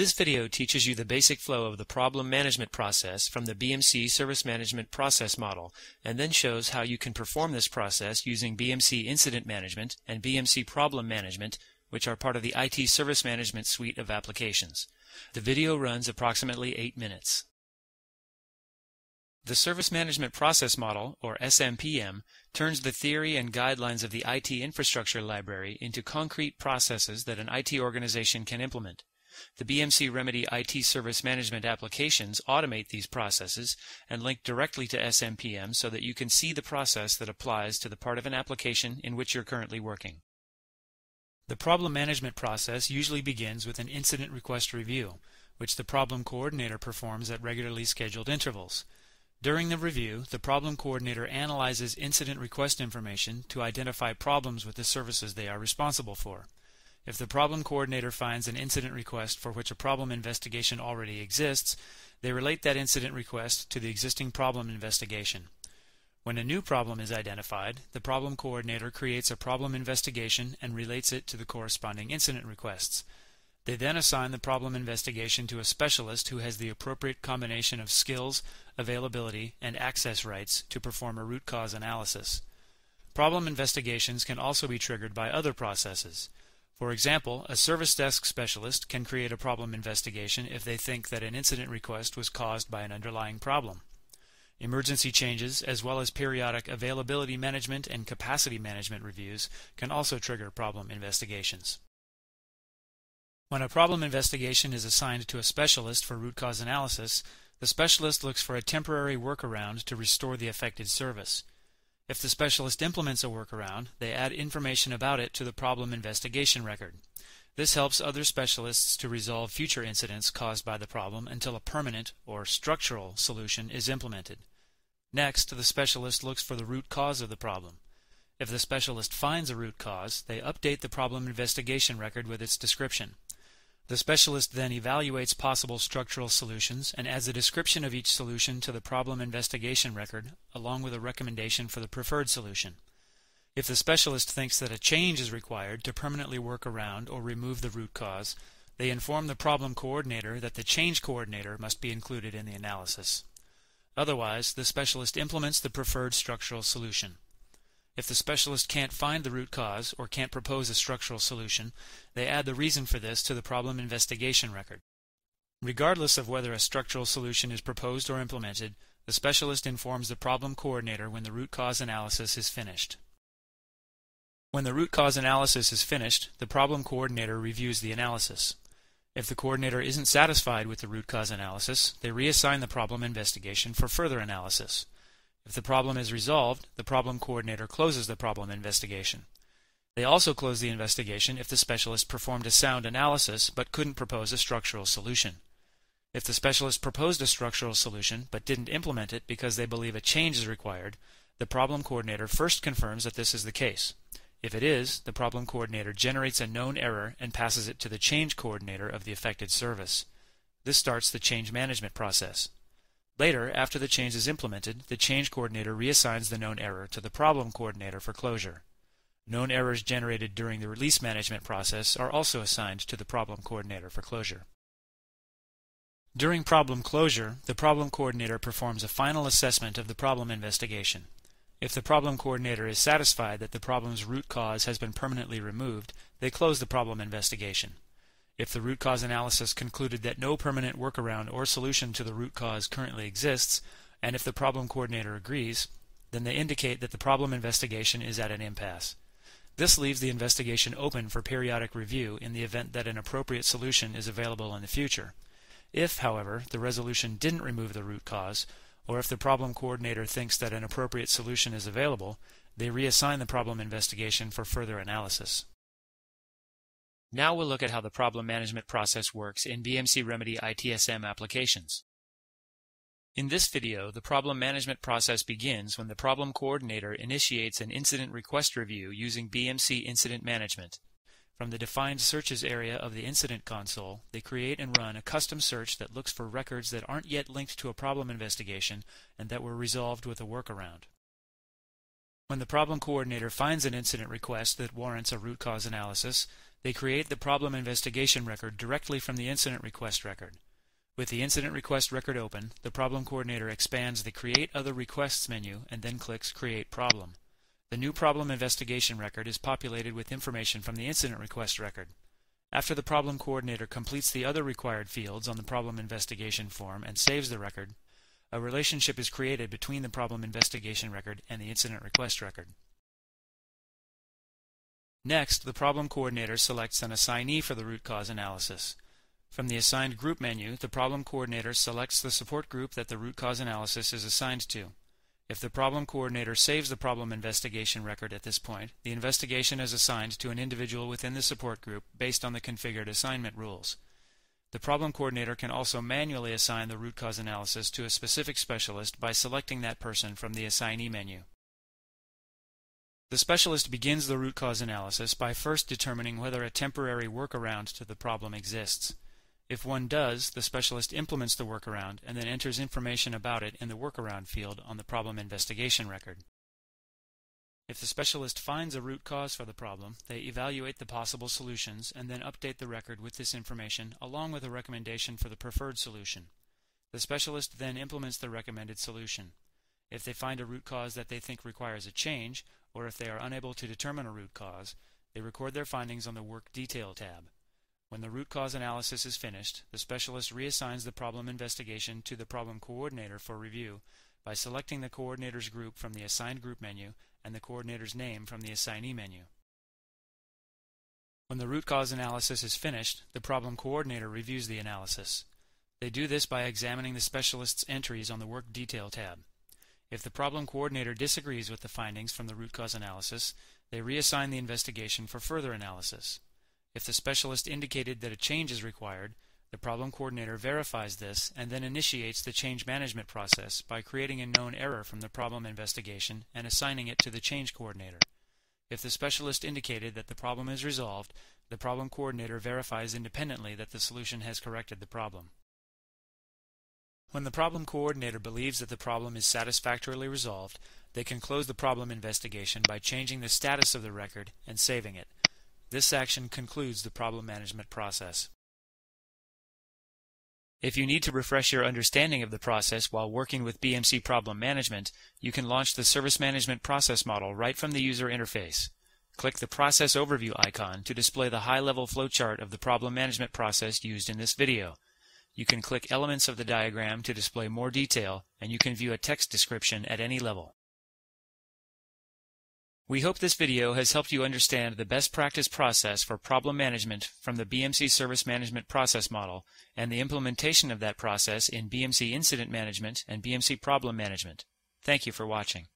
This video teaches you the basic flow of the problem management process from the BMC Service Management Process Model and then shows how you can perform this process using BMC Incident Management and BMC Problem Management which are part of the IT Service Management suite of applications. The video runs approximately 8 minutes. The Service Management Process Model, or SMPM, turns the theory and guidelines of the IT infrastructure library into concrete processes that an IT organization can implement. The BMC Remedy IT Service Management applications automate these processes and link directly to SMPM so that you can see the process that applies to the part of an application in which you're currently working. The problem management process usually begins with an incident request review, which the problem coordinator performs at regularly scheduled intervals. During the review, the problem coordinator analyzes incident request information to identify problems with the services they are responsible for. If the problem coordinator finds an incident request for which a problem investigation already exists, they relate that incident request to the existing problem investigation. When a new problem is identified, the problem coordinator creates a problem investigation and relates it to the corresponding incident requests. They then assign the problem investigation to a specialist who has the appropriate combination of skills, availability, and access rights to perform a root cause analysis. Problem investigations can also be triggered by other processes. For example, a service desk specialist can create a problem investigation if they think that an incident request was caused by an underlying problem. Emergency changes, as well as periodic availability management and capacity management reviews, can also trigger problem investigations. When a problem investigation is assigned to a specialist for root cause analysis, the specialist looks for a temporary workaround to restore the affected service. If the specialist implements a workaround, they add information about it to the problem investigation record. This helps other specialists to resolve future incidents caused by the problem until a permanent or structural solution is implemented. Next, the specialist looks for the root cause of the problem. If the specialist finds a root cause, they update the problem investigation record with its description. The specialist then evaluates possible structural solutions and adds a description of each solution to the problem investigation record, along with a recommendation for the preferred solution. If the specialist thinks that a change is required to permanently work around or remove the root cause, they inform the problem coordinator that the change coordinator must be included in the analysis. Otherwise, the specialist implements the preferred structural solution. If the specialist can't find the root cause or can't propose a structural solution, they add the reason for this to the problem investigation record. Regardless of whether a structural solution is proposed or implemented, the specialist informs the problem coordinator when the root cause analysis is finished. When the root cause analysis is finished, the problem coordinator reviews the analysis. If the coordinator isn't satisfied with the root cause analysis, they reassign the problem investigation for further analysis. If the problem is resolved, the problem coordinator closes the problem investigation. They also close the investigation if the specialist performed a sound analysis but couldn't propose a structural solution. If the specialist proposed a structural solution but didn't implement it because they believe a change is required, the problem coordinator first confirms that this is the case. If it is, the problem coordinator generates a known error and passes it to the change coordinator of the affected service. This starts the change management process. Later, after the change is implemented, the change coordinator reassigns the known error to the problem coordinator for closure. Known errors generated during the release management process are also assigned to the problem coordinator for closure. During problem closure, the problem coordinator performs a final assessment of the problem investigation. If the problem coordinator is satisfied that the problem's root cause has been permanently removed, they close the problem investigation. If the root cause analysis concluded that no permanent workaround or solution to the root cause currently exists, and if the problem coordinator agrees, then they indicate that the problem investigation is at an impasse. This leaves the investigation open for periodic review in the event that an appropriate solution is available in the future. If, however, the resolution didn't remove the root cause, or if the problem coordinator thinks that an appropriate solution is available, they reassign the problem investigation for further analysis. Now we'll look at how the problem management process works in BMC Remedy ITSM applications. In this video, the problem management process begins when the problem coordinator initiates an incident request review using BMC Incident Management. From the defined searches area of the incident console, they create and run a custom search that looks for records that aren't yet linked to a problem investigation and that were resolved with a workaround. When the problem coordinator finds an incident request that warrants a root cause analysis, They create the problem investigation record directly from the incident request record. With the incident request record open, the problem coordinator expands the Create Other Requests menu and then clicks Create Problem. The new problem investigation record is populated with information from the incident request record. After the problem coordinator completes the other required fields on the problem investigation form and saves the record, a relationship is created between the problem investigation record and the incident request record. Next, the problem coordinator selects an assignee for the root cause analysis. From the Assigned Group menu, the problem coordinator selects the support group that the root cause analysis is assigned to. If the problem coordinator saves the problem investigation record at this point, the investigation is assigned to an individual within the support group based on the configured assignment rules. The problem coordinator can also manually assign the root cause analysis to a specific specialist by selecting that person from the Assignee menu. The specialist begins the root cause analysis by first determining whether a temporary workaround to the problem exists. If one does, the specialist implements the workaround and then enters information about it in the workaround field on the problem investigation record. If the specialist finds a root cause for the problem, they evaluate the possible solutions and then update the record with this information along with a recommendation for the preferred solution. The specialist then implements the recommended solution. If they find a root cause that they think requires a change, or if they are unable to determine a root cause, they record their findings on the Work Detail tab. When the root cause analysis is finished, the specialist reassigns the problem investigation to the problem coordinator for review by selecting the coordinator's group from the Assigned Group menu and the coordinator's name from the Assignee menu. When the root cause analysis is finished, the problem coordinator reviews the analysis. They do this by examining the specialist's entries on the Work Detail tab. If the problem coordinator disagrees with the findings from the root cause analysis, they reassign the investigation for further analysis. If the specialist indicated that a change is required, the problem coordinator verifies this and then initiates the change management process by creating a known error from the problem investigation and assigning it to the change coordinator. If the specialist indicated that the problem is resolved, the problem coordinator verifies independently that the solution has corrected the problem. When the problem coordinator believes that the problem is satisfactorily resolved, they can close the problem investigation by changing the status of the record and saving it. This action concludes the problem management process. If you need to refresh your understanding of the process while working with BMC Problem Management, you can launch the Service Management Process Model right from the user interface. Click the Process Overview icon to display the high-level flowchart of the problem management process used in this video. You can click elements of the diagram to display more detail, and you can view a text description at any level. We hope this video has helped you understand the best practice process for problem management from the BMC Service Management Process Model and the implementation of that process in BMC Incident Management and BMC Problem Management. Thank you for watching.